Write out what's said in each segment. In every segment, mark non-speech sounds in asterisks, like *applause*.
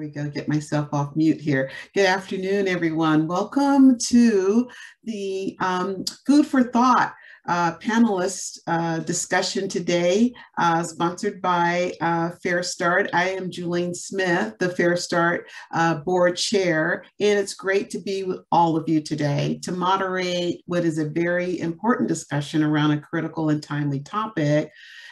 We go. Get myself off mute here. Good afternoon, everyone. Welcome to the um, Food for Thought uh, panelist uh, discussion today, uh, sponsored by uh, FareStart. I am Julaine Smith, the FareStart uh, board chair, and it's great to be with all of you today to moderate what is a very important discussion around a critical and timely topic,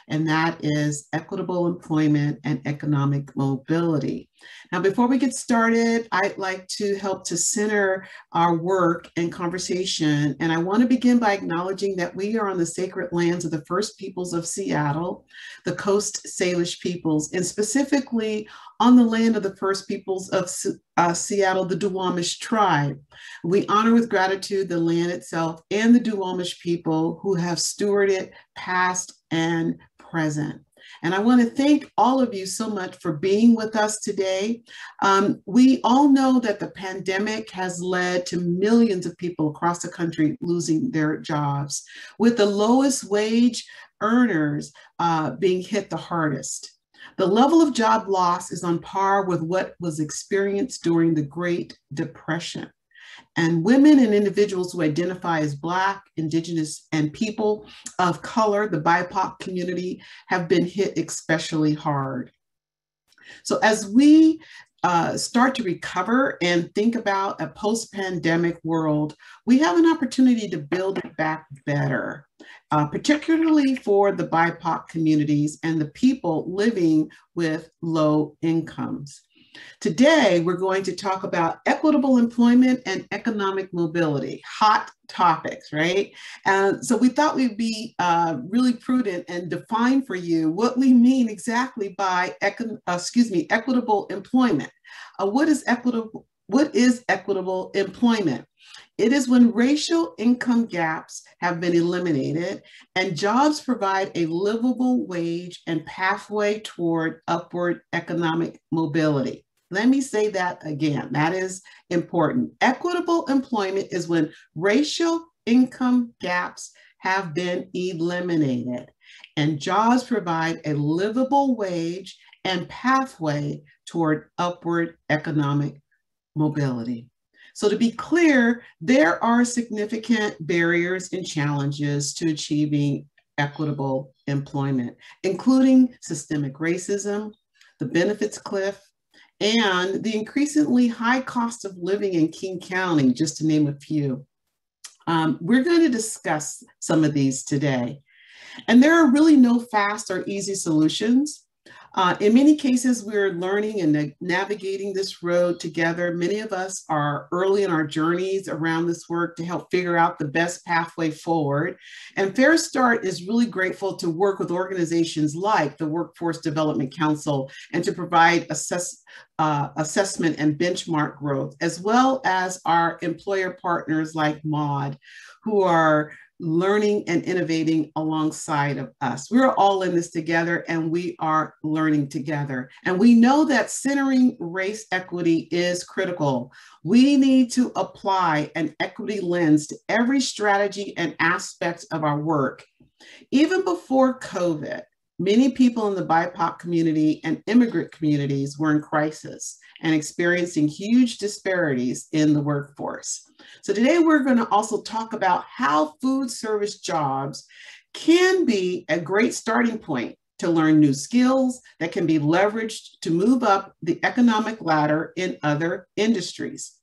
and that is equitable employment and economic mobility. Now, before we get started, I'd like to help to center our work and conversation. And I want to begin by acknowledging that we are on the sacred lands of the first peoples of Seattle, the Coast Salish peoples, and specifically on the land of the first peoples of uh, Seattle, the Duwamish tribe. We honor with gratitude the land itself and the Duwamish people who have stewarded past and present. And I want to thank all of you so much for being with us today. Um, we all know that the pandemic has led to millions of people across the country losing their jobs, with the lowest wage earners uh, being hit the hardest. The level of job loss is on par with what was experienced during the Great Depression. And women and individuals who identify as Black, Indigenous, and people of color, the BIPOC community, have been hit especially hard. So as we uh, start to recover and think about a post-pandemic world, we have an opportunity to build it back better, uh, particularly for the BIPOC communities and the people living with low incomes. Today, we're going to talk about equitable employment and economic mobility, hot topics, right? And so we thought we'd be uh, really prudent and define for you what we mean exactly by, uh, excuse me, equitable employment. Uh, what is equitable? What is equitable employment? It is when racial income gaps have been eliminated and jobs provide a livable wage and pathway toward upward economic mobility. Let me say that again. That is important. Equitable employment is when racial income gaps have been eliminated and jobs provide a livable wage and pathway toward upward economic mobility. So to be clear, there are significant barriers and challenges to achieving equitable employment, including systemic racism, the benefits cliff, and the increasingly high cost of living in King County, just to name a few. Um, we're going to discuss some of these today. And there are really no fast or easy solutions. Uh, in many cases, we're learning and navigating this road together. Many of us are early in our journeys around this work to help figure out the best pathway forward. And FareStart is really grateful to work with organizations like the Workforce Development Council and to provide assess, uh, assessment and benchmark growth, as well as our employer partners like MOD, who are learning and innovating alongside of us. We're all in this together and we are learning together. And we know that centering race equity is critical. We need to apply an equity lens to every strategy and aspect of our work. Even before COVID, many people in the BIPOC community and immigrant communities were in crisis and experiencing huge disparities in the workforce. So today we're going to also talk about how food service jobs can be a great starting point to learn new skills that can be leveraged to move up the economic ladder in other industries.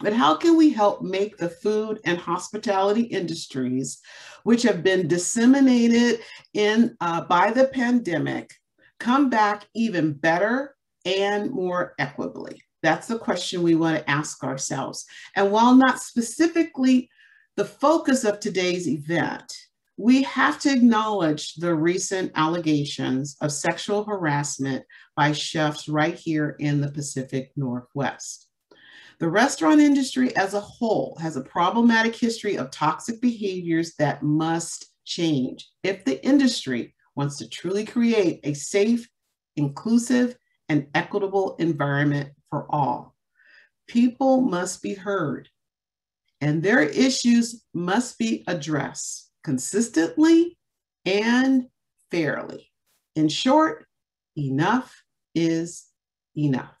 But how can we help make the food and hospitality industries, which have been disseminated in uh, by the pandemic, come back even better and more equitably? That's the question we want to ask ourselves. And while not specifically the focus of today's event, we have to acknowledge the recent allegations of sexual harassment by chefs right here in the Pacific Northwest. The restaurant industry as a whole has a problematic history of toxic behaviors that must change if the industry wants to truly create a safe, inclusive, and equitable environment for all. People must be heard, and their issues must be addressed consistently and fairly. In short, enough is enough.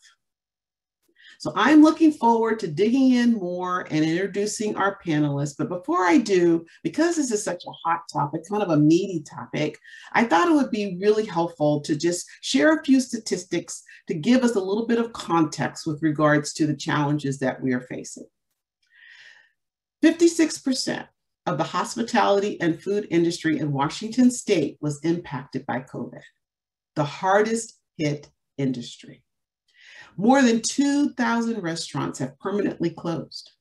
So I'm looking forward to digging in more and introducing our panelists. But before I do, because this is such a hot topic, kind of a meaty topic, I thought it would be really helpful to just share a few statistics to give us a little bit of context with regards to the challenges that we are facing. 56% of the hospitality and food industry in Washington state was impacted by COVID, the hardest hit industry. More than 2,000 restaurants have permanently closed.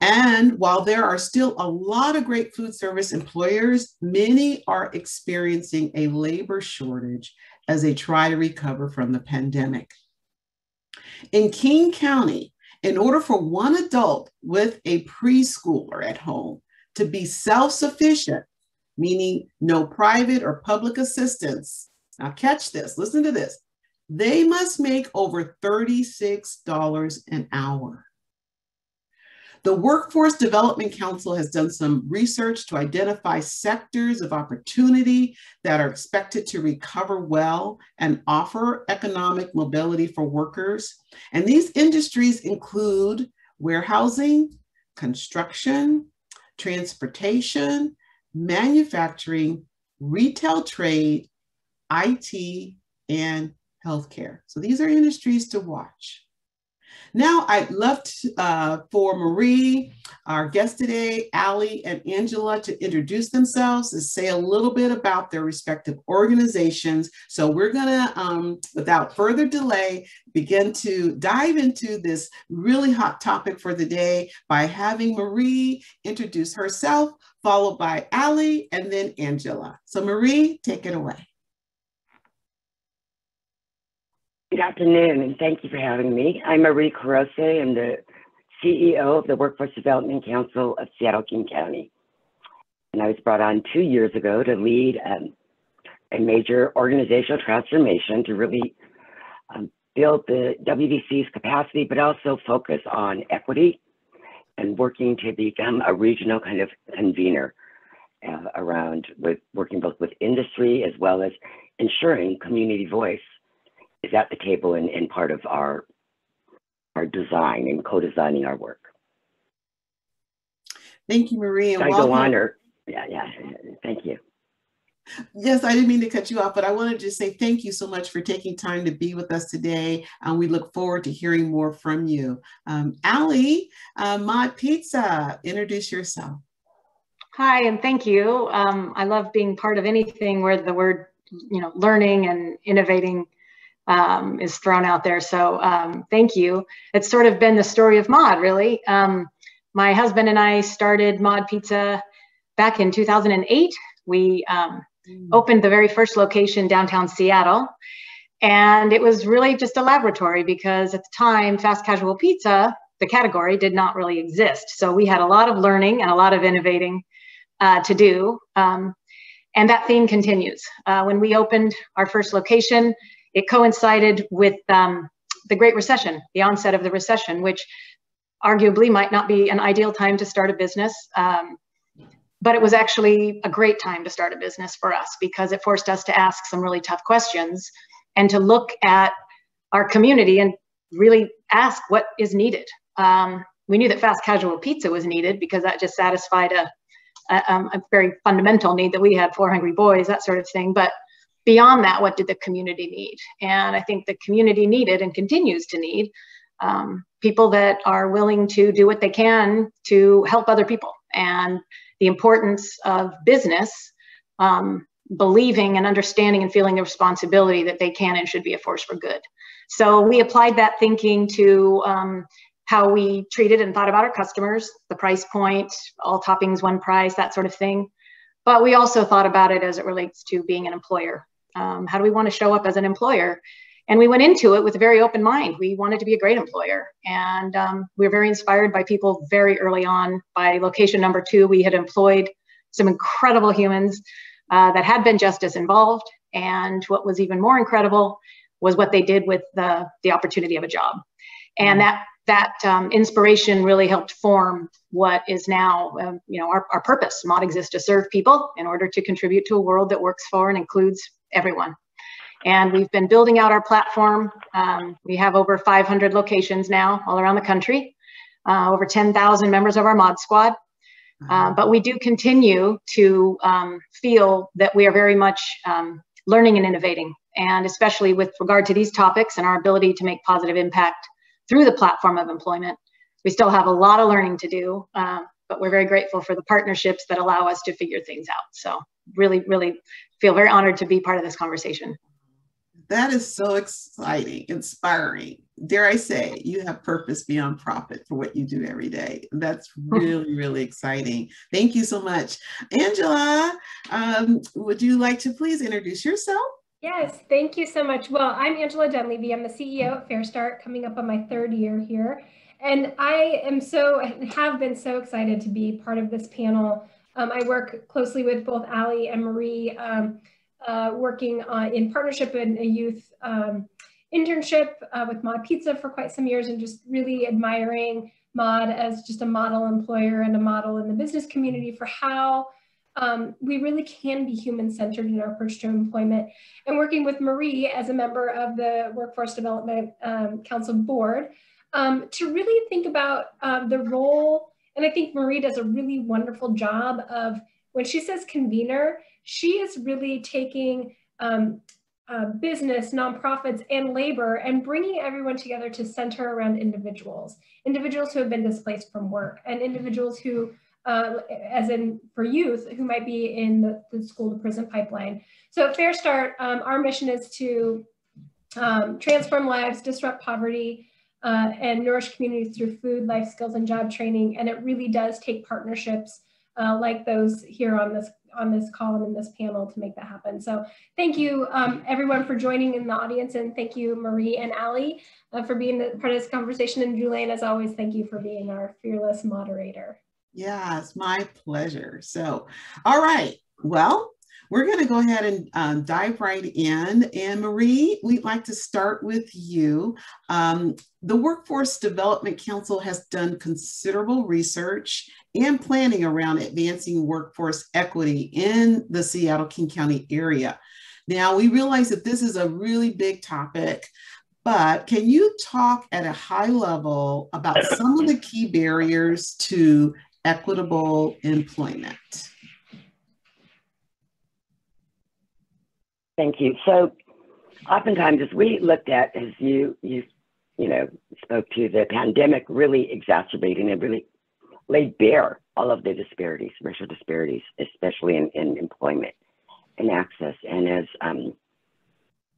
And while there are still a lot of great food service employers, many are experiencing a labor shortage as they try to recover from the pandemic. In King County, in order for one adult with a preschooler at home to be self sufficient, meaning no private or public assistance, now catch this, listen to this, they must make over $36 an hour. The Workforce Development Council has done some research to identify sectors of opportunity that are expected to recover well and offer economic mobility for workers. And these industries include warehousing, construction, transportation, manufacturing, retail trade, IT, and healthcare. So these are industries to watch. Now, I'd love to, uh, for Marie, our guest today, Ally and Angela, to introduce themselves and say a little bit about their respective organizations. So we're gonna, um, without further delay, begin to dive into this really hot topic for the day by having Marie introduce herself, followed by Ally and then Angela. So Marie, take it away. Good afternoon, and thank you for having me. I'm Marie Kurose. I'm the CEO of the Workforce Development Council of Seattle King County. And I was brought on two years ago to lead um, a major organizational transformation to really um, build the WDC's capacity, but also focus on equity and working to become a regional kind of convener uh, around with working both with industry as well as ensuring community voice is at the table and, and part of our our design and co-designing our work. Thank you, Marie. And I go on or yeah, yeah. Thank you. Yes, I didn't mean to cut you off, but I wanted to say thank you so much for taking time to be with us today. And we look forward to hearing more from you. Um, Ally, uh, Mod Pizza, introduce yourself. Hi, and thank you. Um, I love being part of anything where the word, you know, learning and innovating um, is thrown out there. So um, thank you. It's sort of been the story of Mod, really. Um, my husband and I started Mod Pizza back in 2008. We um, mm. opened the very first location downtown Seattle. And it was really just a laboratory because at the time, fast casual pizza, the category did not really exist. So we had a lot of learning and a lot of innovating uh, to do. Um, and that theme continues. Uh, when we opened our first location, it coincided with um, the Great Recession, the onset of the recession, which arguably might not be an ideal time to start a business. Um, but it was actually a great time to start a business for us because it forced us to ask some really tough questions and to look at our community and really ask what is needed. Um, we knew that fast casual pizza was needed because that just satisfied a, a, um, a, very fundamental need that we had for hungry boys, that sort of thing. But beyond that, what did the community need? And I think the community needed and continues to need um, people that are willing to do what they can to help other people. And the importance of business, um, believing and understanding and feeling the responsibility that they can and should be a force for good. So we applied that thinking to um, how we treated and thought about our customers, the price point, all toppings, one price, that sort of thing. But we also thought about it as it relates to being an employer um, how do we want to show up as an employer? And we went into it with a very open mind. We wanted to be a great employer. And um, we were very inspired by people very early on. By location number two, we had employed some incredible humans uh, that had been just as involved. And what was even more incredible was what they did with the, the opportunity of a job. And that that um, inspiration really helped form what is now, um, you know, our, our purpose. Mod exists to serve people in order to contribute to a world that works for and includes everyone. And we've been building out our platform. Um, we have over 500 locations now all around the country, uh, over 10,000 members of our mod squad. Uh, but we do continue to um, feel that we are very much um, learning and innovating, and especially with regard to these topics and our ability to make positive impact through the platform of employment. We still have a lot of learning to do, uh, but we're very grateful for the partnerships that allow us to figure things out. So really, really feel very honored to be part of this conversation. That is so exciting, inspiring. Dare I say, you have purpose beyond profit for what you do every day. That's *laughs* really, really exciting. Thank you so much. Angela, um, would you like to please introduce yourself? Yes, thank you so much. Well, I'm Angela Dunleavy. I'm the CEO at FareStart, coming up on my third year here. And I am so, have been so excited to be part of this panel. Um, I work closely with both Ally and Marie, um, uh, working on, in partnership in a youth um, internship uh, with Mod Pizza for quite some years and just really admiring Mod as just a model employer and a model in the business community for how um, we really can be human-centered in our approach to employment. And working with Marie as a member of the Workforce Development um, Council Board um, to really think about the role, and I think Marie does a really wonderful job of, when she says convener, she is really taking um, uh, business, nonprofits, and labor and bringing everyone together to center around individuals, individuals who have been displaced from work and individuals who uh, as in for youth who might be in the, the school to prison pipeline. So at FareStart, um, our mission is to um, transform lives, disrupt poverty, uh, and nourish communities through food, life skills, and job training. And it really does take partnerships uh, like those here on this on this call and in this panel to make that happen. So thank you um, everyone for joining in the audience and thank you Marie and Ally uh, for being part of this conversation and Julaine as always thank you for being our fearless moderator. Yeah, it's my pleasure. So, all right. Well, we're going to go ahead and um, dive right in. And Marie, we'd like to start with you. Um, the Workforce Development Council has done considerable research and planning around advancing workforce equity in the Seattle King County area. Now, we realize that this is a really big topic, but can you talk at a high level about some of the key barriers to equitable employment. Thank you. So oftentimes as we looked at, as you, you, you know, spoke to the pandemic really exacerbating and really laid bare all of the disparities, racial disparities, especially in, in employment and access. And as um,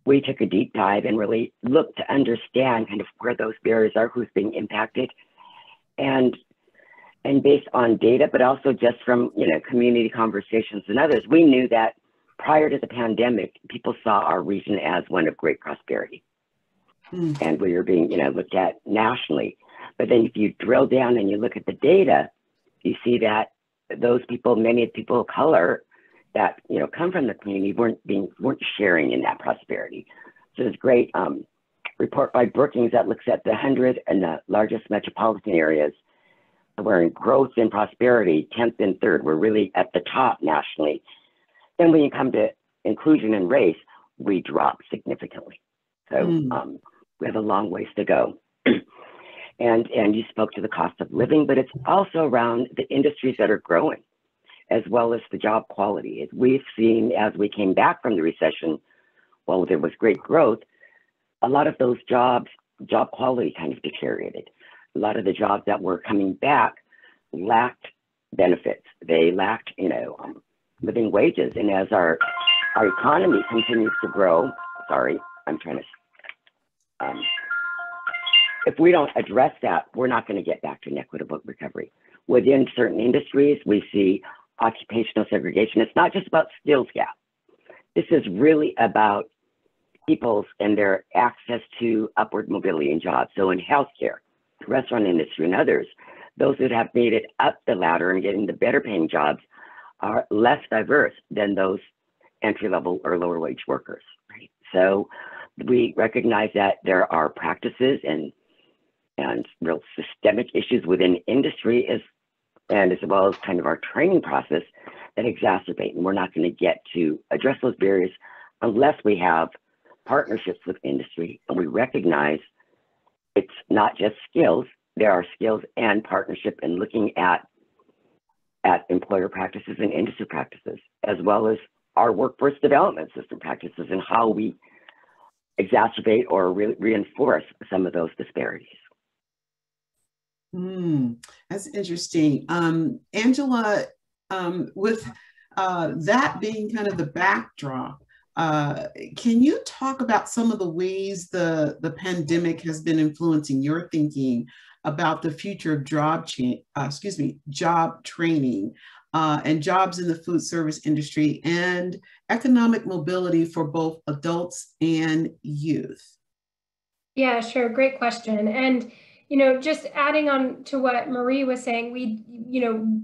we took a deep dive and really looked to understand kind of where those barriers are, who's being impacted, and and based on data, but also just from you know community conversations and others, we knew that prior to the pandemic, people saw our region as one of great prosperity, mm. and we were being you know looked at nationally. But then if you drill down and you look at the data, you see that those people, many people of color that you know come from the community, weren't being weren't sharing in that prosperity. So there's great um, report by Brookings that looks at the hundred and the largest metropolitan areas we're in growth and prosperity, 10th and 3rd. We're really at the top nationally. Then when you come to inclusion and race, we drop significantly. So mm. um, we have a long ways to go. *clears throat* and and you spoke to the cost of living, but it's also around the industries that are growing, as well as the job quality. We've seen as we came back from the recession, while there was great growth, a lot of those jobs, job quality kind of deteriorated a lot of the jobs that were coming back lacked benefits. They lacked, you know, um, living wages. And as our our economy continues to grow, sorry, I'm trying to. Um, if we don't address that, we're not going to get back to an equitable recovery. Within certain industries, we see occupational segregation. It's not just about skills gap. This is really about people's and their access to upward mobility and jobs. So in healthcare, restaurant industry and others, those that have made it up the ladder and getting the better paying jobs are less diverse than those entry level or lower wage workers, right? So we recognize that there are practices and and real systemic issues within industry as and as well as kind of our training process that exacerbate and we're not going to get to address those barriers unless we have partnerships with industry, and we recognize it's not just skills, there are skills and partnership in looking at at employer practices and industry practices, as well as our workforce development system practices and how we exacerbate or re reinforce some of those disparities. Mm, that's interesting. Um, Angela, um, with uh, that being kind of the backdrop, uh, can you talk about some of the ways the, the pandemic has been influencing your thinking about the future of job, uh, excuse me, job training uh, and jobs in the food service industry and economic mobility for both adults and youth? Yeah, sure. Great question. And, you know, just adding on to what Marie was saying, we, you know,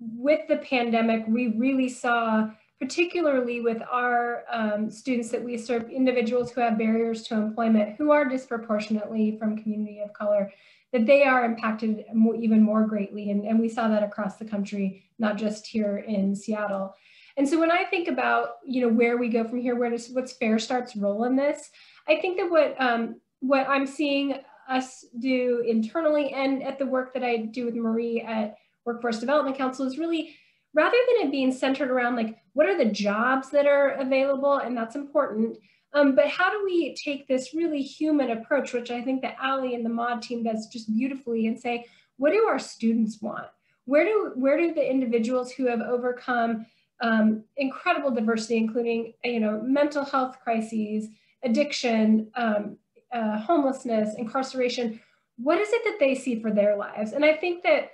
with the pandemic, we really saw, particularly with our um, students that we serve, individuals who have barriers to employment, who are disproportionately from community of color, that they are impacted more, even more greatly. And, and we saw that across the country, not just here in Seattle. And so when I think about, you know, where we go from here, where does what's FareStart's role in this, I think that what um, what I'm seeing us do internally and at the work that I do with Marie at Workforce Development Council is really rather than it being centered around like what are the jobs that are available and that's important um, but how do we take this really human approach, which I think that Ally and the mod team does just beautifully and say, what do our students want? Where do, where do the individuals who have overcome um, incredible diversity, including you know, mental health crises, addiction, um, uh, homelessness, incarceration, what is it that they see for their lives? And I think that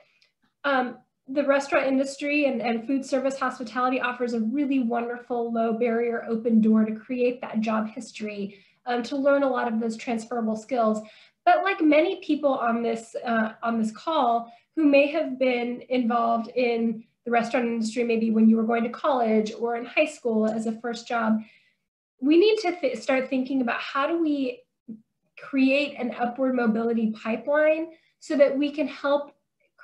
um, the restaurant industry and, and food service hospitality offers a really wonderful low barrier open door to create that job history um, to learn a lot of those transferable skills. But like many people on this uh, on this call who may have been involved in the restaurant industry maybe when you were going to college or in high school as a first job we need to th start thinking about how do we create an upward mobility pipeline so that we can help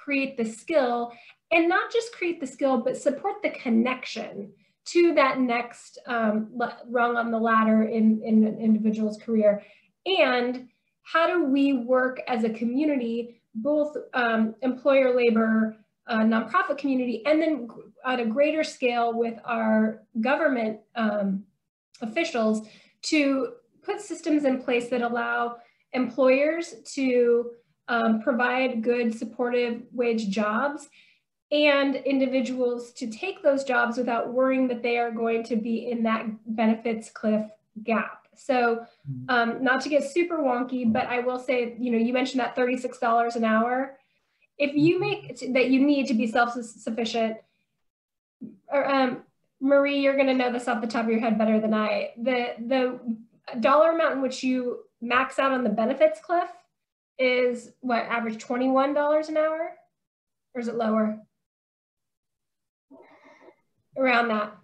create the skill and not just create the skill, but support the connection to that next um, rung on the ladder in, in an individual's career. And how do we work as a community, both um, employer labor, uh, nonprofit community, and then at a greater scale with our government um, officials to put systems in place that allow employers to um, provide good supportive wage jobs and individuals to take those jobs without worrying that they are going to be in that benefits cliff gap. So mm-hmm. um, not to get super wonky, but I will say, you know, you mentioned that $36 an hour. If you mm-hmm. make that you need to be self-sufficient, or um, Marie, you're going to know this off the top of your head better than I. The the dollar amount in which you max out on the benefits cliff is what average $21 an hour? Or is it lower? Around that.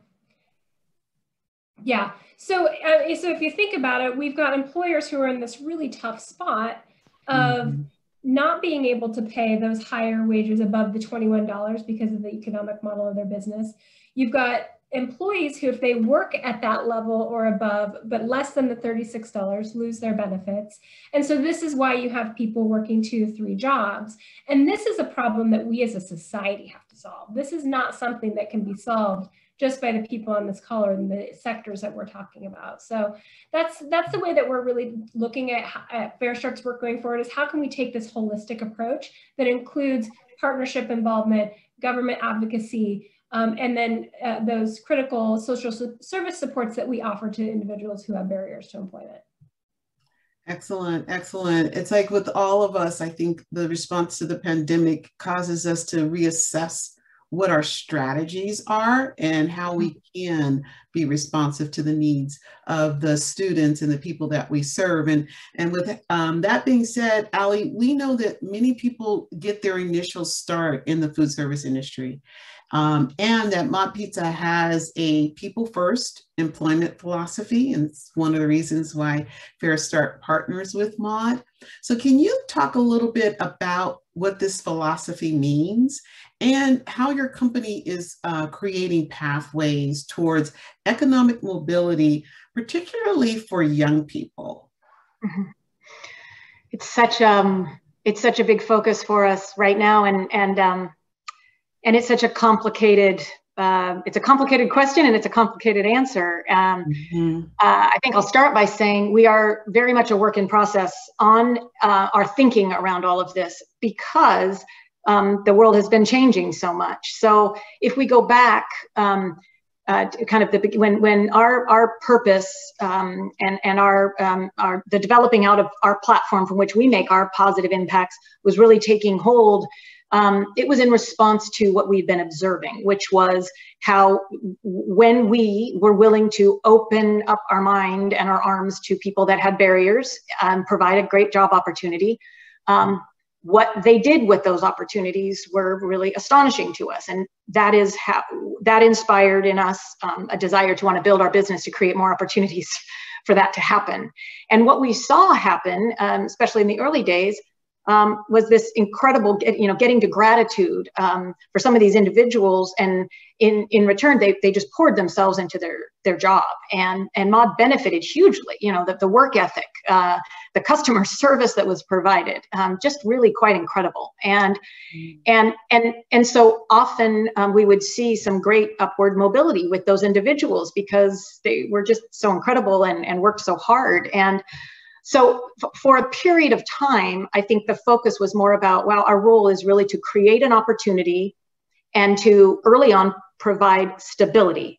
Yeah. So uh, so if you think about it we've got employers who are in this really tough spot of mm-hmm. not being able to pay those higher wages above the $21 because of the economic model of their business. You've got employees who, if they work at that level or above, but less than the $36, lose their benefits. And so this is why you have people working two, three jobs. And this is a problem that we as a society have to solve. This is not something that can be solved just by the people on this call or in the sectors that we're talking about. So that's that's the way that we're really looking at, at FareStart's work going forward is how can we take this holistic approach that includes partnership involvement, government advocacy, um, and then uh, those critical social service supports that we offer to individuals who have barriers to employment. Excellent, excellent. It's like with all of us, I think the response to the pandemic causes us to reassess what our strategies are and how we mm-hmm. can be responsive to the needs of the students and the people that we serve. And, and with um, that being said, Ally, we know that many people get their initial start in the food service industry. Um, and that Mod Pizza has a people first employment philosophy. And it's one of the reasons why FareStart partners with Mod. So, can you talk a little bit about what this philosophy means and how your company is uh, creating pathways towards economic mobility, particularly for young people? Mm-hmm. It's such um, it's such a big focus for us right now, and and um, and it's such a complicated uh, it's a complicated question and it's a complicated answer. Um, mm-hmm. uh, I think I'll start by saying we are very much a work in process on uh, our thinking around all of this because um, the world has been changing so much. So if we go back, um, uh, kind of the when when our our purpose um, and and our um, our the developing out of our platform from which we make our positive impacts was really taking hold um, it was in response to what we've been observing, which was how when we were willing to open up our mind and our arms to people that had barriers, and provide a great job opportunity, um, what they did with those opportunities were really astonishing to us. And that is how that inspired in us um, a desire to want to build our business to create more opportunities *laughs* for that to happen. And what we saw happen um, especially in the early days um, was this incredible, you know, getting to gratitude um, for some of these individuals, and in in return, they they just poured themselves into their their job, and and Mod benefited hugely. You know, that the work ethic, uh, the customer *laughs* service that was provided, um, just really quite incredible. And mm. and and and so often um, we would see some great upward mobility with those individuals because they were just so incredible and and worked so hard and so for a period of time, I think the focus was more about, well, our role is really to create an opportunity and to early on provide stability.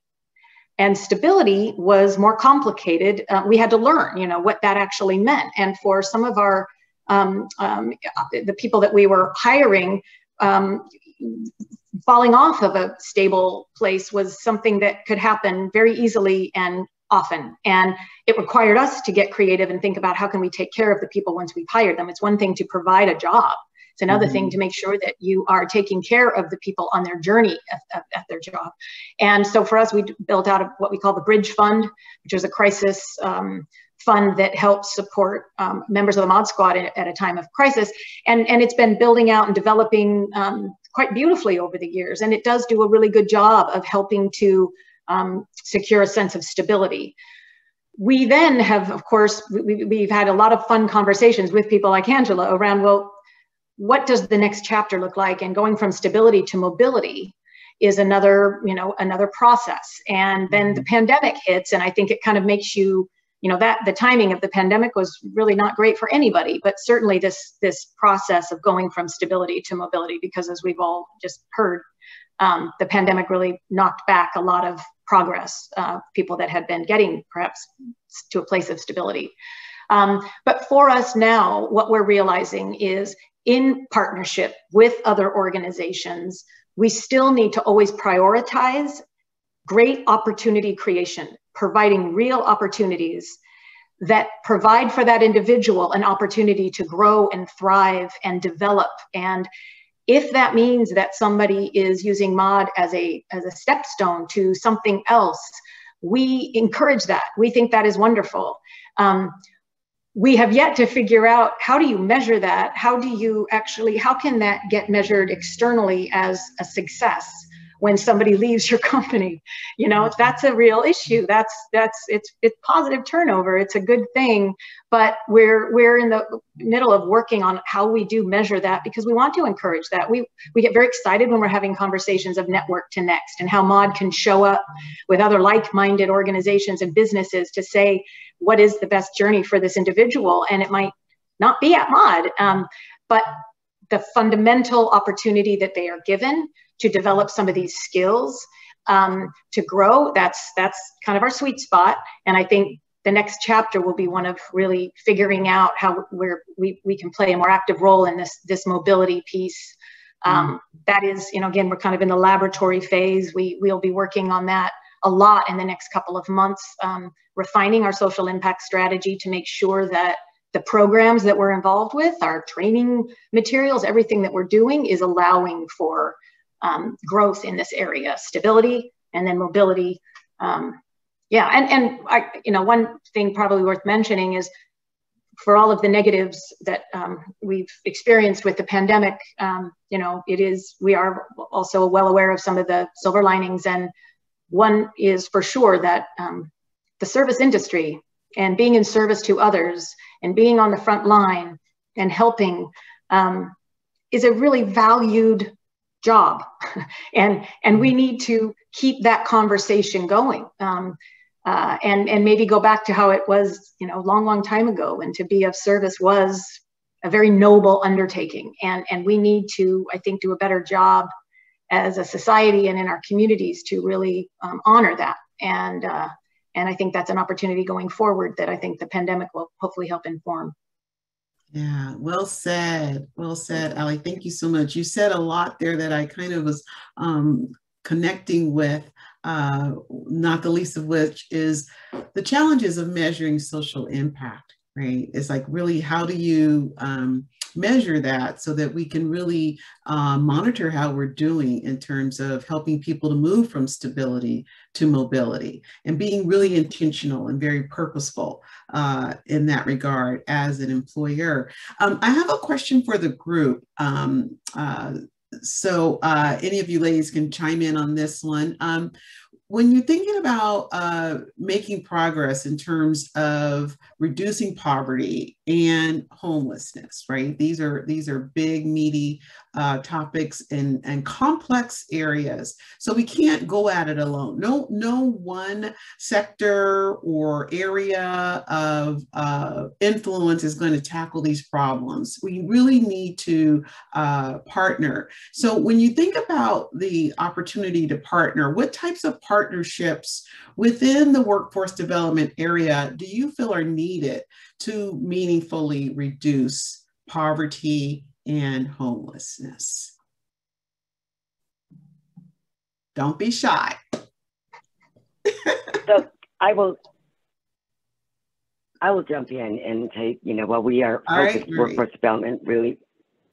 And stability was more complicated. Uh, we had to learn, you know, what that actually meant. And for some of our um, um, the people that we were hiring, um, falling off of a stable place was something that could happen very easily and often. And it required us to get creative and think about how can we take care of the people once we've hired them. It's one thing to provide a job. It's another mm-hmm. thing to make sure that you are taking care of the people on their journey at, at, at, their job. And so for us, we built out of what we call the Bridge Fund, which is a crisis um, fund that helps support um, members of the Mod Squad at, at, a time of crisis. And, and it's been building out and developing um, quite beautifully over the years. And it does do a really good job of helping to um, secure a sense of stability. We then have, of course, we, we've had a lot of fun conversations with people like Angela around, well, what does the next chapter look like? And going from stability to mobility is another, you know, another process. And then the mm-hmm. pandemic hits, and I think it kind of makes you, you know, that the timing of the pandemic was really not great for anybody, but certainly this this process of going from stability to mobility, because as we've all just heard, um, the pandemic really knocked back a lot of progress, uh, people that had been getting perhaps to a place of stability. Um, but for us now, what we're realizing is in partnership with other organizations, we still need to always prioritize great opportunity creation, providing real opportunities that provide for that individual an opportunity to grow and thrive and develop and if that means that somebody is using mod as a as a stepstone to something else we encourage that. We think that is wonderful. Um, we have yet to figure out how do you measure that? How do you actually how can that get measured externally as a success when somebody leaves your *laughs* company you know that's a real issue. That's that's it's it's positive turnover. It's a good thing but we're we're in the middle of working on how we do measure that because we want to encourage that. We we get very excited when we're having conversations of network to next and how mod can show up with other like-minded organizations and businesses to say what is the best journey for this individual? And it might not be at mod um, but the fundamental opportunity that they are given to develop some of these skills um, to grow. That's that's kind of our sweet spot. And I think the next chapter will be one of really figuring out how we're, we we can play a more active role in this this mobility piece. Um, mm. That is, you know, again, we're kind of in the laboratory phase. We we'll be working on that a lot in the next couple of months, um, refining our social impact strategy to make sure that the programs that we're involved with, our training materials, everything that we're doing is allowing for um, growth in this area, stability and then mobility. Um, yeah, and, and I, you know, one thing probably worth mentioning is for all of the negatives that um, we've experienced with the pandemic, um, you know, it is, we are also well aware of some of the silver linings. And one is for sure that um, the service industry and being in service to others and being on the front line and helping um, is a really valued job. *laughs* and, and we need to keep that conversation going. Um, uh, and and maybe go back to how it was you know long long time ago and to be of service was a very noble undertaking and and we need to i think do a better job as a society and in our communities to really um, honor that and uh, and i think that's an opportunity going forward that i think the pandemic will hopefully help inform yeah, well said. Well said, Ally. Thank you so much. You said a lot there that I kind of was um, connecting with uh, not the least of which is the challenges of measuring social impact, right? It's like really how do you um, measure that so that we can really uh, monitor how we're doing in terms of helping people to move from stability to mobility and being really intentional and very purposeful uh, in that regard as an employer. Um, I have a question for the group. Um, uh, so uh, any of you ladies can chime in on this one. Um, when you're thinking about uh, making progress in terms of reducing poverty and homelessness, right? These are these are big, meaty uh, topics and, and complex areas. So we can't go at it alone. No, no one sector or area of uh, influence is going to tackle these problems. We really need to uh, partner. So when you think about the opportunity to partner, what types of partnerships within the workforce development area do you feel are needed to meaningfully reduce poverty and homelessness. Don't be shy. so I will I will jump in and take, you know, while we are focused right, workforce development, really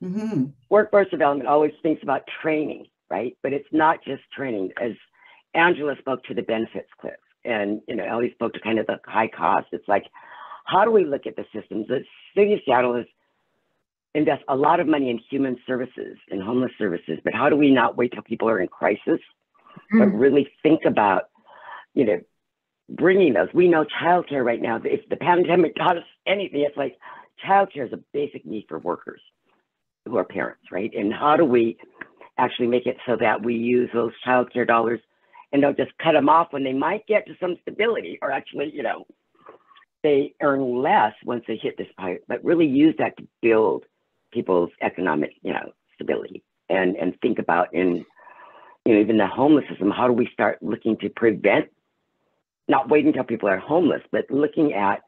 mm-hmm. workforce development always thinks about training, right? But it's not just training. As Angela spoke to the benefits cliff and you know, Ellie spoke to kind of the high cost. It's like, how do we look at the systems? The city of Seattle is invest a lot of money in human services and homeless services, but how do we not wait till people are in crisis, mm-hmm. but really think about, you know, bringing those. We know childcare right now. If the pandemic taught us anything, it's like childcare is a basic need for workers who are parents, right? And how do we actually make it so that we use those childcare dollars and don't just cut them off when they might get to some stability or actually, you know, they earn less once they hit this point, but really use that to build people's economic, you know, stability and and think about in you know even the homeless system. How do we start looking to prevent, not waiting until people are homeless, but looking at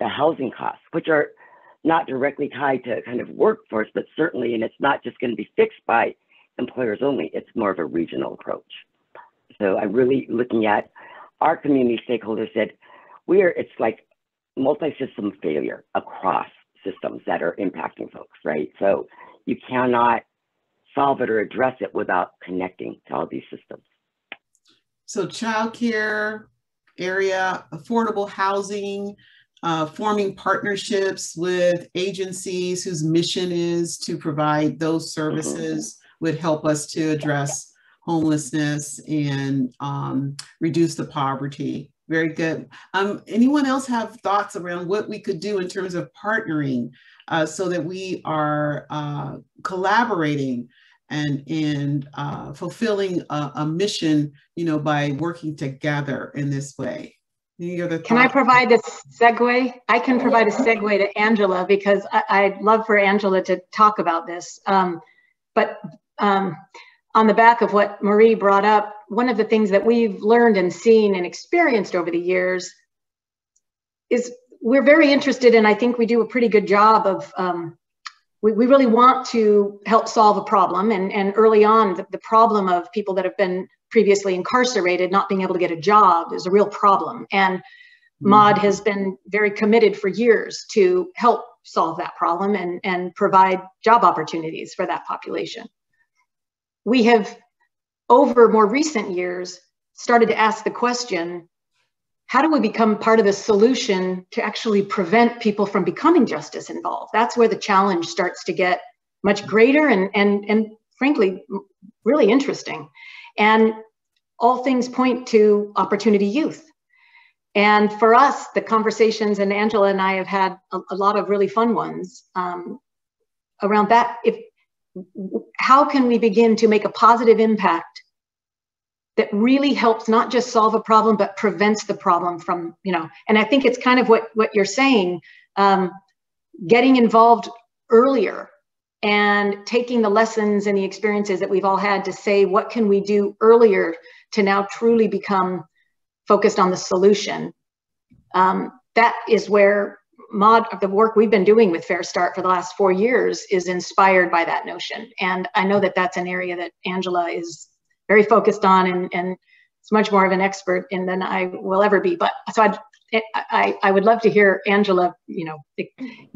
the housing costs, which are not directly tied to kind of workforce, but certainly, and it's not just going to be fixed by employers only. It's more of a regional approach. So I'm really looking at our community stakeholders said we are. It's like multi-system failure across systems that are impacting folks, right? So you cannot solve it or address it without connecting to all these systems. So childcare area, affordable housing, uh, forming partnerships with agencies whose mission is to provide those services mm-hmm. would help us to address homelessness and um, reduce the poverty very good. Um, anyone else have thoughts around what we could do in terms of partnering uh, so that we are uh, collaborating and, and uh, fulfilling a, a, mission, you know, by working together in this way? Can I provide a segue? I can provide a segue to Angela because I, would love for Angela to talk about this. Um, but um, on the back of what Marie brought up, one of the things that we've learned and seen and experienced over the years is we're very interested and I think we do a pretty good job of, um, we, we really want to help solve a problem. And, and early on, the, the problem of people that have been previously incarcerated not being able to get a job is a real problem. And MOD mm-hmm. has been very committed for years to help solve that problem and, and provide job opportunities for that population we have over more recent years, started to ask the question how do we become part of the solution to actually prevent people from becoming justice involved? That's where the challenge starts to get much greater and, and, and frankly, really interesting. And all things point to opportunity youth. And for us, the conversations, and Angela and I have had a, a lot of really fun ones um, around that. If how can we begin to make a positive impact that really helps not just solve a problem but prevents the problem from you know? And i think it's kind of what what you're saying um, getting involved earlier and taking the lessons and the experiences that we've all had to say what can we do earlier to now truly become focused on the solution? Um, that is where mod of the work we've been doing with FareStart for the last four years is inspired by that notion and i know that that's an area that angela is very focused on and, and is much more of an expert in than I will ever be. But so I'd, I, I would love to hear Angela, you know,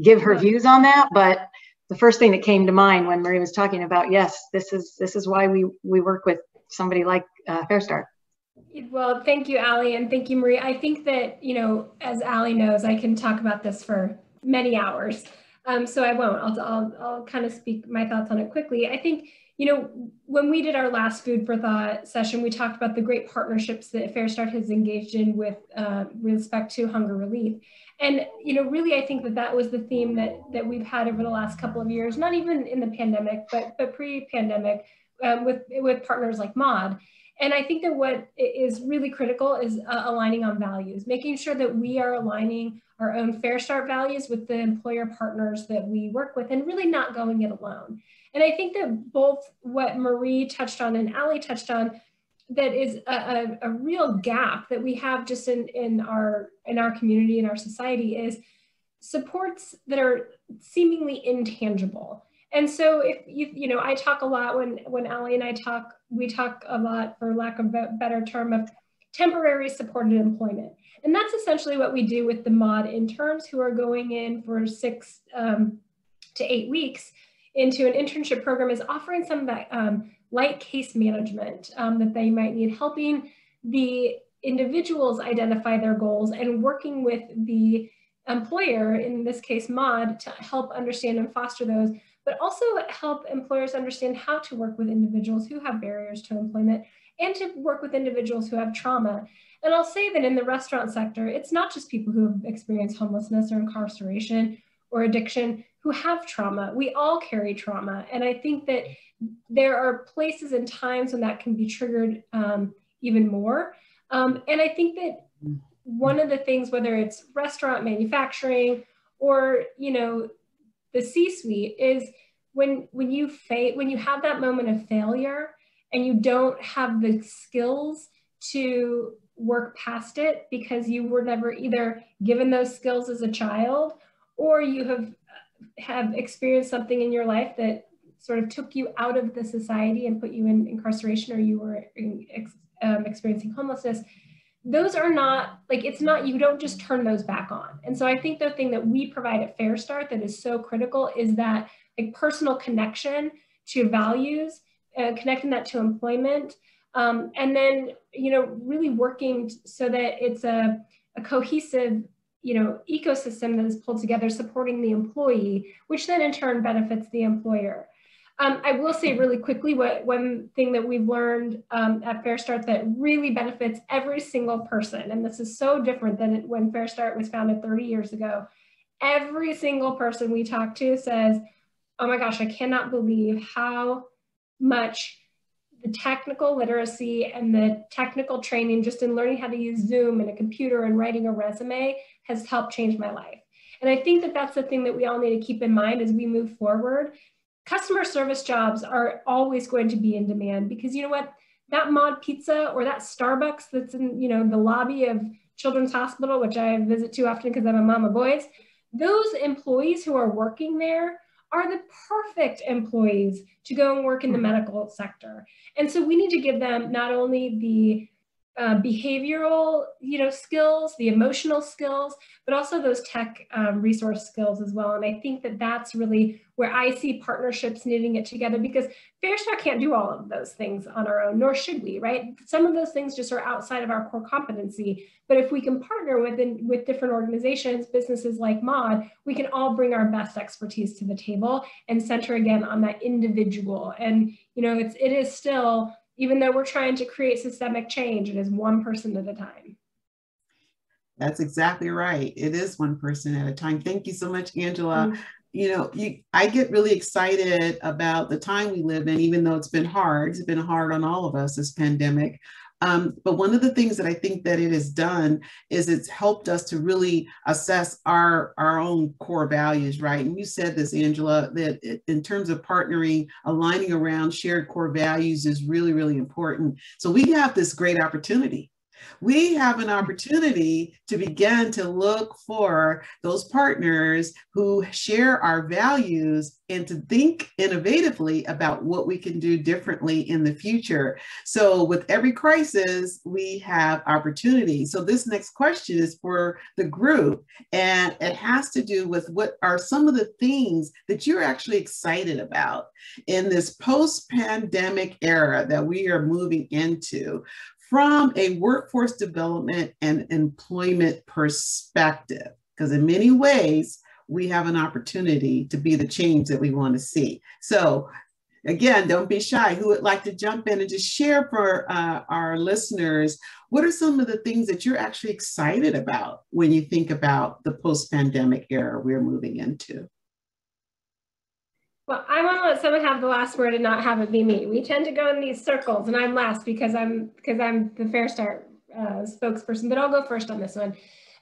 give her views on that. But the first thing that came to mind when Marie was talking about, yes, this is this is why we we work with somebody like uh, FareStart. Well, thank you, Ally, and thank you, Marie. I think that you know, as Ally knows, I can talk about this for many hours. Um, so I won't. I'll, I'll I'll kind of speak my thoughts on it quickly. I think you know, when we did our last food for thought session, we talked about the great partnerships that FareStart has engaged in with uh, respect to hunger relief. And, you know, really, I think that that was the theme that, that we've had over the last couple of years, not even in the pandemic, but, but pre-pandemic um, with, with partners like MOD. And I think that what is really critical is uh, aligning on values, making sure that we are aligning our own FareStart values with the employer partners that we work with and really not going it alone. And I think that both what Marie touched on and Ally touched on, that is a, a, a, real gap that we have just in, in our in our community in our society is supports that are seemingly intangible. And so if you you know I talk a lot when when Ally and I talk we talk a lot for lack of a better term of temporary supported employment. And that's essentially what we do with the mod interns who are going in for six um, to eight weeks into an internship program is offering some of that um, light case management um, that they might need, helping the individuals identify their goals and working with the employer, in this case MOD, to help understand and foster those, but also help employers understand how to work with individuals who have barriers to employment and to work with individuals who have trauma. And I'll say that in the restaurant sector, it's not just people who have experienced homelessness or incarceration or addiction who have trauma. We all carry trauma. And I think that there are places and times when that can be triggered um, even more. Um, and I think that one of the things, whether it's restaurant manufacturing or, you know, the C-suite is when, when you fa- when you have that moment of failure and you don't have the skills to work past it because you were never either given those skills as a child or you have have experienced something in your life that sort of took you out of the society and put you in incarceration or you were in, um, experiencing homelessness those are not like it's not you don't just turn those back on and so i think the thing that we provide at FareStart that is so critical is that like personal connection to values uh, connecting that to employment um, and then you know really working so that it's a, a cohesive you know, ecosystem that is pulled together supporting the employee, which then in turn benefits the employer. Um, I will say really quickly what one thing that we've learned um, at FareStart that really benefits every single person, and this is so different than when FareStart was founded 30 years ago. Every single person we talk to says, "Oh my gosh, I cannot believe how much the technical literacy and the technical training just in learning how to use Zoom and a computer and writing a resume has helped change my life. And I think that that's the thing that we all need to keep in mind as we move forward. Customer service jobs are always going to be in demand because you know what? That mod pizza or that Starbucks that's in, you know, the lobby of Children's Hospital, which I visit too often because I'm a mom of boys, those employees who are working there are the perfect employees to go and work in the hmm. medical sector. And so we need to give them not only the uh, behavioral, you know, skills, the emotional skills, but also those tech um, resource skills as well. And I think that that's really where I see partnerships knitting it together because FareStart can't do all of those things on our own, nor should we, right? Some of those things just are outside of our core competency. But if we can partner with with different organizations, businesses like Mod, we can all bring our best expertise to the table and center again on that individual. And you know, it's it is still even though we're trying to create systemic change, it is one person at a time. That's exactly right. It is one person at a time. Thank you so much, Angela. Mm-hmm. You know, you, I get really excited about the time we live in, even though it's been hard. It's been hard on all of us, this pandemic. Um, but one of the things that I think that it has done is it's helped us to really assess our, our own core values, right? And you said this, Angela, that in terms of partnering, aligning around shared core values is really, really important. So we have this great opportunity we have an opportunity to begin to look for those partners who share our values and to think innovatively about what we can do differently in the future. So, with every crisis, we have opportunity. So, this next question is for the group, and it has to do with what are some of the things that you're actually excited about in this post pandemic era that we are moving into from a workforce development and employment perspective, because in many ways, we have an opportunity to be the change that we want to see. So again, don't be shy. Who would like to jump in and just share for uh, our listeners, what are some of the things that you're actually excited about when you think about the post-pandemic era we're moving into? Well, I want to let someone have the last word and not have it be me. We tend to go in these circles, and I'm last because I'm because I'm the FareStart uh, spokesperson. But I'll go first on this one.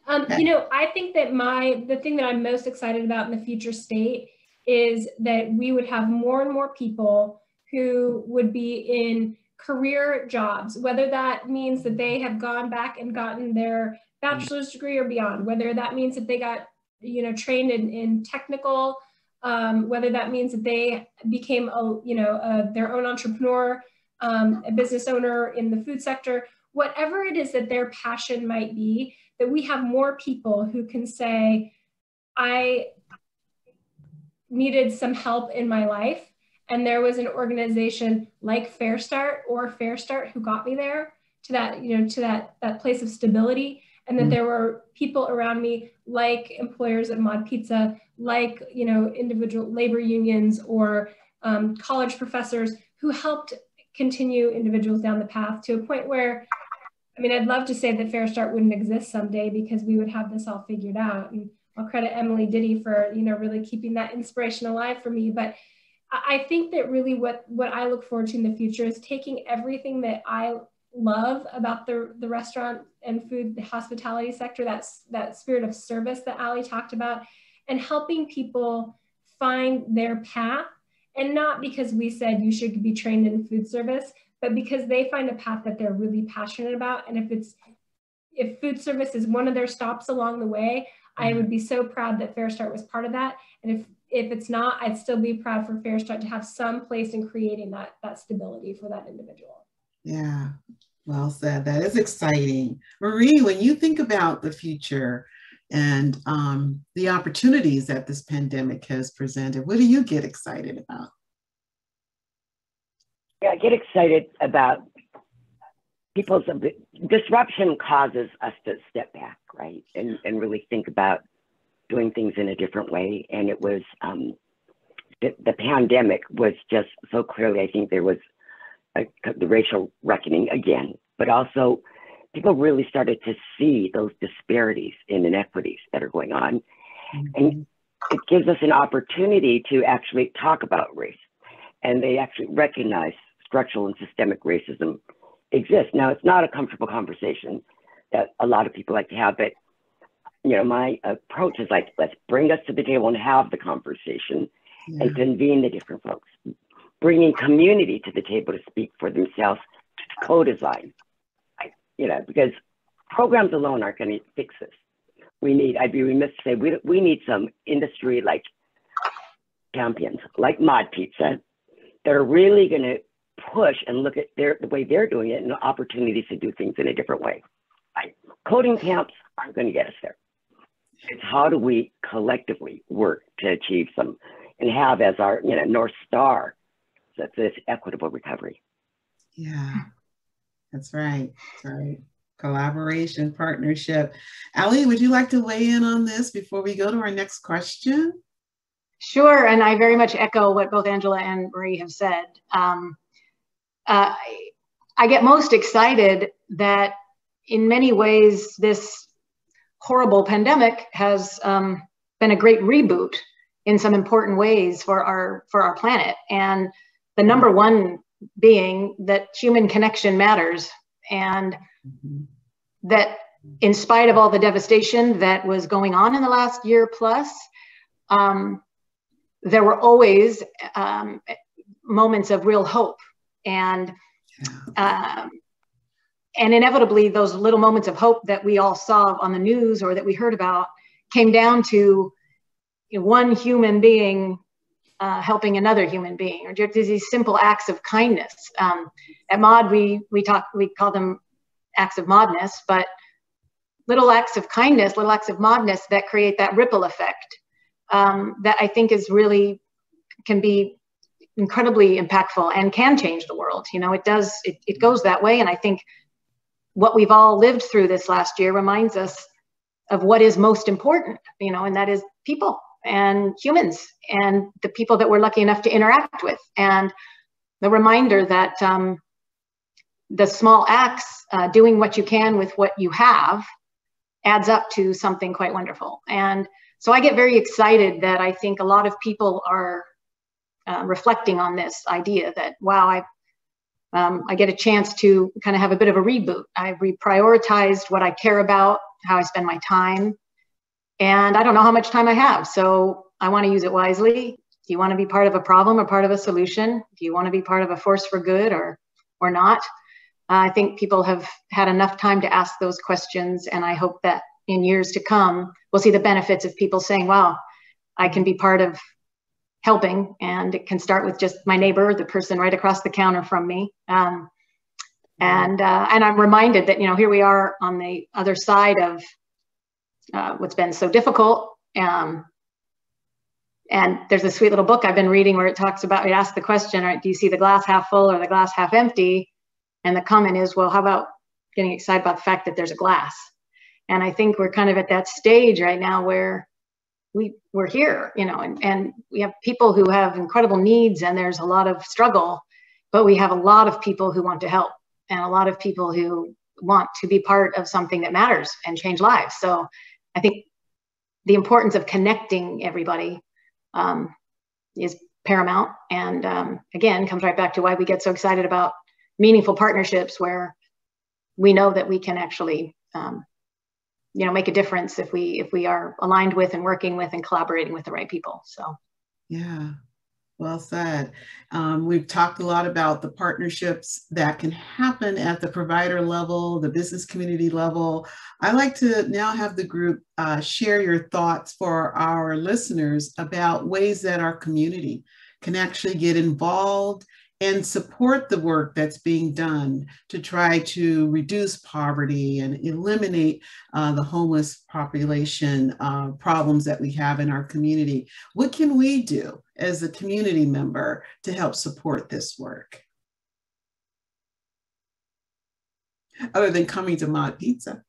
Um. You know, I think that my the thing that I'm most excited about in the future state is that we would have more and more people who would be in career jobs, whether that means that they have gone back and gotten their bachelor's degree or beyond, whether that means that they got you know trained in, in technical um, whether that means that they became a, you know, a, their own entrepreneur, um, a business owner in the food sector, whatever it is that their passion might be, that we have more people who can say, I needed some help in my life. And there was an organization like FareStart or FareStart who got me there to that, you know, to that, that place of stability and that mm. there were people around me like employers at Mod Pizza, like you know individual labor unions or um, college professors who helped continue individuals down the path to a point where, I mean, I'd love to say that FareStart wouldn't exist someday because we would have this all figured out. And I'll credit Emily Diddy for you know really keeping that inspiration alive for me. But I think that really what what I look forward to in the future is taking everything that I love about the, the restaurant and food the hospitality sector, that's that spirit of service that Ally talked about, and helping people find their path. And not because we said you should be trained in food service, but because they find a path that they're really passionate about. And if it's if food service is one of their stops along the way, I mm-hmm. would be so proud that FareStart was part of that. And if if it's not, I'd still be proud for FareStart to have some place in creating that that stability for that individual. Yeah, well said. That is exciting. Marie, when you think about the future and um, the opportunities that this pandemic has presented, what do you get excited about? Yeah, I get excited about people's disruption causes us to step back, right? And, and really think about doing things in a different way. And it was um, the, the pandemic was just so clearly, I think there was uh, the racial reckoning again, but also people really started to see those disparities and inequities that are going on. Mm-hmm. And it gives us an opportunity to actually talk about race. And they actually recognize structural and systemic racism exists. Now, it's not a comfortable conversation that a lot of people like to have, but you know, my approach is like, let's bring us to the table and have the conversation yeah. and convene the different folks bringing community to the table to speak for themselves, to co-design. You know, because programs alone aren't going to fix this. We need, I'd be remiss to say, we, we need some industry like champions, like Mod Pizza, that are really going to push and look at their the way they're doing it and opportunities to do things in a different way. I, coding camps aren't going to get us there. It's how do we collectively work to achieve some and have as our you know north star that this equitable recovery. Yeah, that's right. That's right. Collaboration, partnership. Ally, would you like to weigh in on this before we go to our next question? Sure, and I very much echo what both Angela and Marie have said. Um, uh, I get most excited that in many ways this horrible pandemic has um, been a great reboot in some important ways for our for our planet and the number one being that human connection matters and mm-hmm. that in spite of all the devastation that was going on in the last year plus um, there were always um, moments of real hope and um, and inevitably those little moments of hope that we all saw on the news or that we heard about came down to one human being uh, helping another human being, or just these simple acts of kindness. Um, at Mod, we we talk we call them acts of modness, but little acts of kindness, little acts of modness that create that ripple effect um, that I think is really can be incredibly impactful and can change the world. You know, it does. It, it goes that way, and I think what we've all lived through this last year reminds us of what is most important. You know, and that is people and humans and the people that we're lucky enough to interact with. And the reminder that um, the small acts, uh, doing what you can with what you have, adds up to something quite wonderful. And so I get very excited that I think a lot of people are uh, reflecting on this idea that, wow, I, um, I get a chance to kind of have a bit of a reboot. I reprioritized what I care about, how I spend my time, and I don't know how much time I have. So I want to use it wisely. Do you want to be part of a problem or part of a solution? Do you want to be part of a force for good or, or not? Uh, I think people have had enough time to ask those questions. And I hope that in years to come, we'll see the benefits of people saying, wow, I can be part of helping. And it can start with just my neighbor, the person right across the counter from me. Um, and, uh, and I'm reminded that, you know, here we are on the other side of uh, what's been so difficult. Um, and there's a sweet little book I've been reading where it talks about, it asks the question, right, do you see the glass half full or the glass half empty? And the comment is, well, how about getting excited about the fact that there's a glass? And I think we're kind of at that stage right now where we we're here, you know, and, and we have people who have incredible needs and there's a lot of struggle, but we have a lot of people who want to help and a lot of people who want to be part of something that matters and change lives. So I think the importance of connecting everybody um, is paramount. And um, again, comes right back to why we get so excited about meaningful partnerships where we know that we can actually, um, you know, make a difference if we if we are aligned with and working with and collaborating with the right people. So, yeah, well said. Um, we've talked a lot about the partnerships that can happen at the provider level, the business community level. I like to now have the group uh, share your thoughts for our listeners about ways that our community can actually get involved and support the work that's being done to try to reduce poverty and eliminate uh, the homeless population uh, problems that we have in our community. What can we do as a community member to help support this work? Other than coming to Mod Pizza.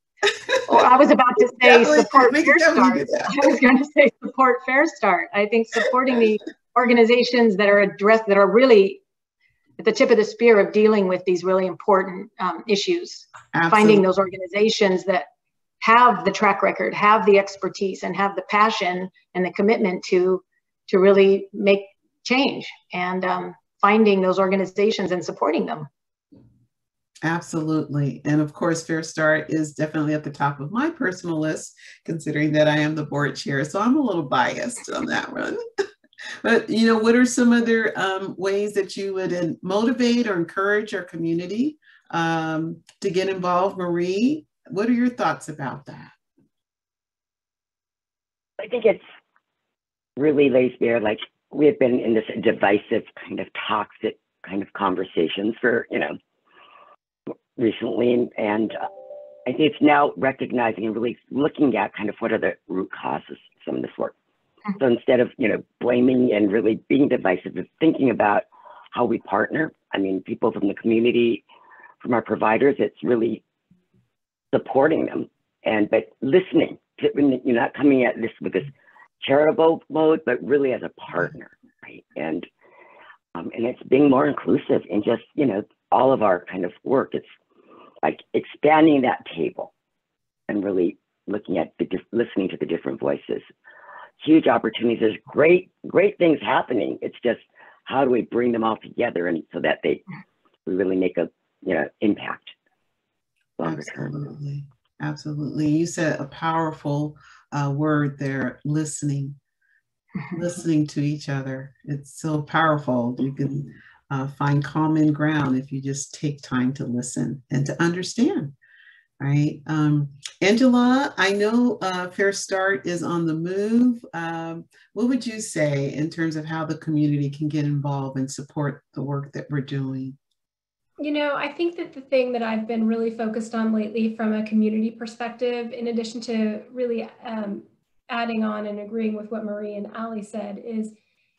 well, I was *laughs* about to say support FareStart. I was going to say support FareStart. I think supporting the organizations that are addressed that are really at the tip of the spear of dealing with these really important um, issues. Absolutely. Finding those organizations that have the track record, have the expertise, and have the passion and the commitment to to really make change, and um, finding those organizations and supporting them. Absolutely. And of course, FareStart is definitely at the top of my personal list, considering that I am the board chair. So I'm a little biased on that one. *laughs* But you know, what are some other um, ways that you would motivate or encourage our community um, to get involved? Marie, what are your thoughts about that? I think it's really lays bare like we have been in this divisive kind of toxic kind of conversations for, you know, recently. And, and uh, I think it's now recognizing and really looking at kind of what are the root causes of some of this work. Mm-hmm. So instead of, you know, blaming and really being divisive, it's thinking about how we partner. I mean, people from the community, from our providers, it's really supporting them and but listening to, you're not coming at this with this charitable mode, but really as a partner, right? And um, and it's being more inclusive in just you know all of our kind of work. It's like expanding that table and really looking at the listening to the different voices. Huge opportunities. There's great great things happening. It's just how do we bring them all together and so that they we really make a you know impact longer Absolutely. term. Absolutely. You said a powerful uh, word there, listening, listening to each other. It's so powerful. You can uh, find common ground if you just take time to listen and to understand. Right. Um, Angela, I know uh, FareStart is on the move. Um, what would you say in terms of how the community can get involved and support the work that we're doing? You know, I think that the thing that I've been really focused on lately from a community perspective, in addition to really um, adding on and agreeing with what Marie and Ally said, is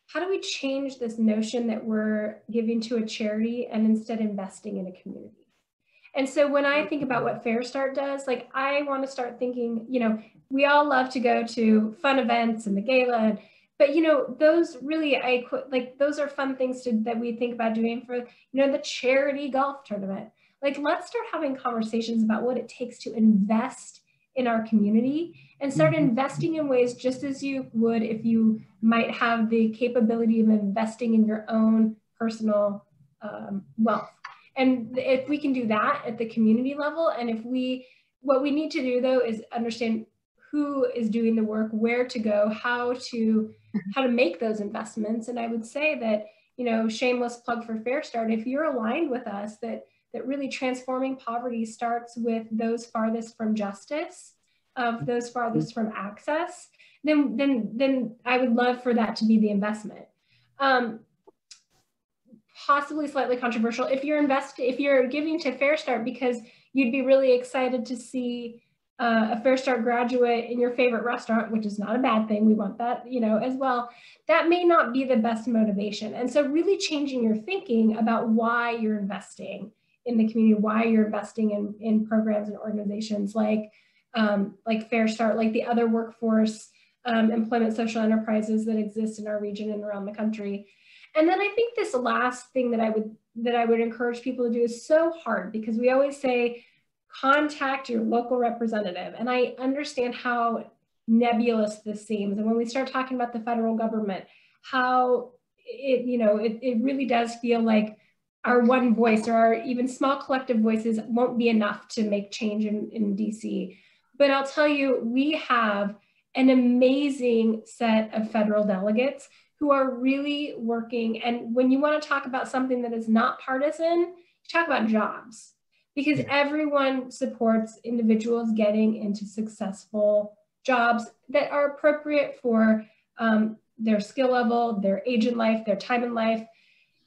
how do we change this notion that we're giving to a charity and instead investing in a community? And so when I think about what FareStart does, like I want to start thinking, you know, we all love to go to fun events and the gala and but you know those really i like those are fun things to, that we think about doing for you know the charity golf tournament like let's start having conversations about what it takes to invest in our community and start mm-hmm. investing in ways just as you would if you might have the capability of investing in your own personal um, wealth and if we can do that at the community level and if we what we need to do though is understand who is doing the work where to go how to how to make those investments. And I would say that, you know, shameless plug for FareStart, if you're aligned with us that that really transforming poverty starts with those farthest from justice, of those farthest from access, then then then I would love for that to be the investment. Um, possibly slightly controversial if you're investing if you're giving to FareStart because you'd be really excited to see uh, a FareStart graduate in your favorite restaurant, which is not a bad thing. We want that, you know, as well. That may not be the best motivation. And so really changing your thinking about why you're investing in the community, why you're investing in, in programs and organizations like, um, like FareStart, like the other workforce um, employment social enterprises that exist in our region and around the country. And then I think this last thing that I would that I would encourage people to do is so hard because we always say contact your local representative. And I understand how nebulous this seems. And when we start talking about the federal government, how it, you know, it, it really does feel like our one voice or our even small collective voices won't be enough to make change in, in DC. But I'll tell you, we have an amazing set of federal delegates who are really working. And when you want to talk about something that is not partisan, you talk about jobs because yeah. everyone supports individuals getting into successful jobs that are appropriate for um, their skill level, their age in life, their time in life.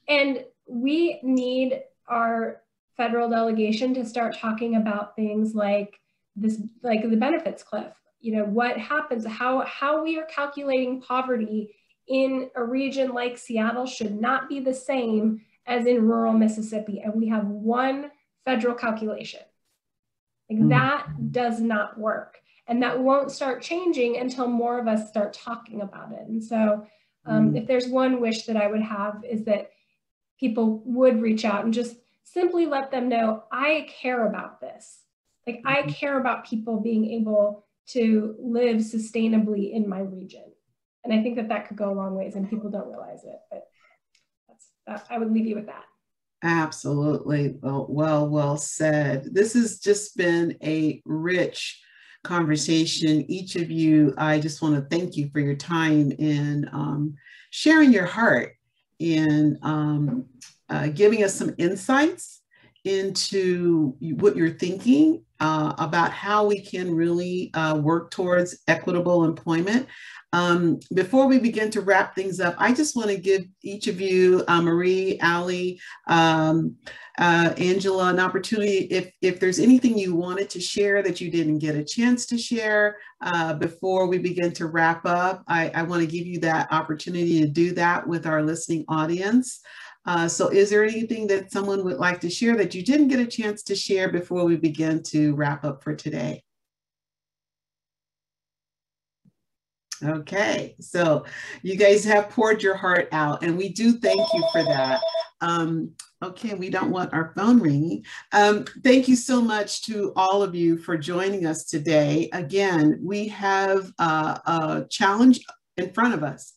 And we need our federal delegation to start talking about things like this, like the benefits cliff. You know, what happens, how, how we are calculating poverty in a region like Seattle should not be the same as in rural Mississippi. And we have one federal calculation. Like mm-hmm. that does not work. And that won't start changing until more of us start talking about it. And so, um, mm-hmm. if there's one wish that I would have, is that people would reach out and just simply let them know I care about this. Like, mm-hmm. I care about people being able to live sustainably in my region. And I think that that could go a long ways, and people don't realize it. But that's, that, I would leave you with that. Absolutely. Well, well, said. This has just been a rich conversation. Each of you, I just want to thank you for your time in um, sharing your heart and um, uh, giving us some insights into what you're thinking uh, about how we can really uh, work towards equitable employment. Um, before we begin to wrap things up, I just want to give each of you, uh, Marie, Ally, um, uh, Angela, an opportunity. If, if there's anything you wanted to share that you didn't get a chance to share uh, before we begin to wrap up, I, I want to give you that opportunity to do that with our listening audience. Uh, so is there anything that someone would like to share that you didn't get a chance to share before we begin to wrap up for today? Okay, so you guys have poured your heart out, and we do thank you for that. Um, okay, we don't want our phone ringing. Um, thank you so much to all of you for joining us today. Again, we have uh, a challenge in front of us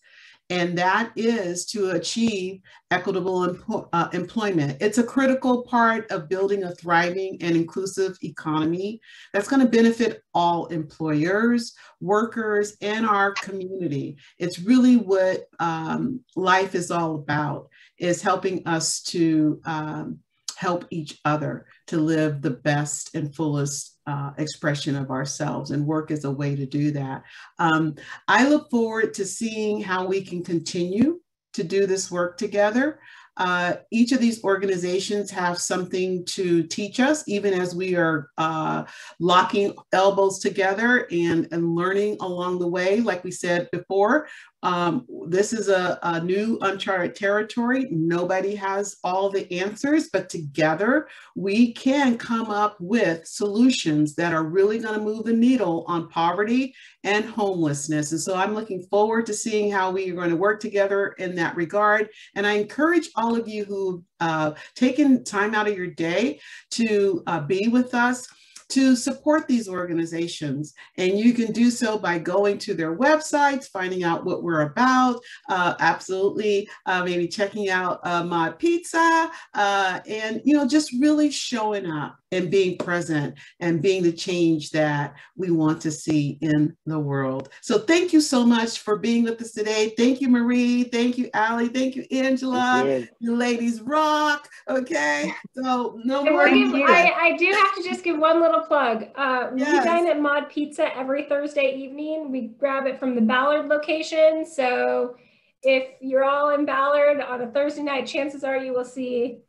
and that is to achieve equitable empo uh, employment. It's a critical part of building a thriving and inclusive economy that's going to benefit all employers, workers, and our community. It's really what um, life is all about, is helping us to um, help each other to live the best and fullest uh, expression of ourselves and work is a way to do that. Um, I look forward to seeing how we can continue to do this work together. Uh, each of these organizations have something to teach us, even as we are uh, locking elbows together and, and learning along the way. Like we said before, um, this is a, a, new uncharted territory. Nobody has all the answers, but together we can come up with solutions that are really going to move the needle on poverty and homelessness. And so I'm looking forward to seeing how we are going to work together in that regard. And I encourage all of you who uh, taken time out of your day to uh, be with us to support these organizations. And you can do so by going to their websites, finding out what we're about, uh, absolutely, uh, maybe checking out uh, Mod Pizza, uh, and, you know, just really showing up and being present and being the change that we want to see in the world. So thank you so much for being with us today. Thank you, Marie. Thank you, Ally. Thank you, Angela. Thank you. you ladies rock. Okay. So no more. Give, I, I, do have to just give one little plug. Uh, yes. We dine at Mod Pizza every Thursday evening. We grab it from the Ballard location. So if you're all in Ballard on a Thursday night, chances are you will see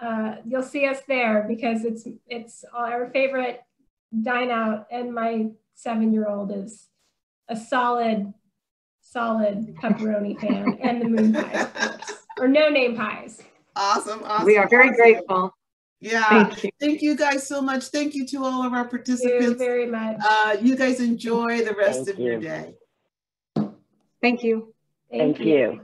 uh, you'll see us there because it's it's our favorite dine out, and my seven year old is a solid solid pepperoni fan and the moon pie, of course, or no name pies. Awesome, awesome. We are very awesome. grateful. Yeah, thank you. thank you. guys so much. Thank you to all of our participants. Thank you very much. Uh, you guys enjoy the rest thank of you. your day. Thank you. Thank, thank you. you.